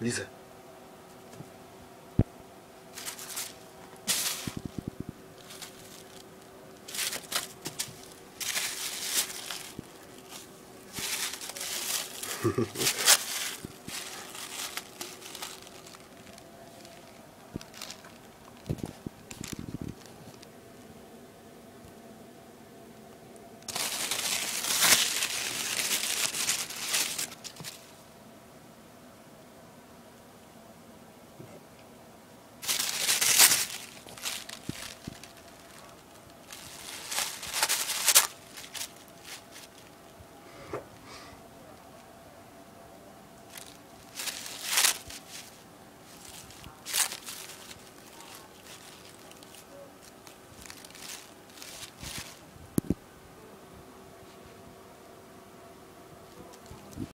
Лиза.